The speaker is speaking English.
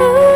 Ooh.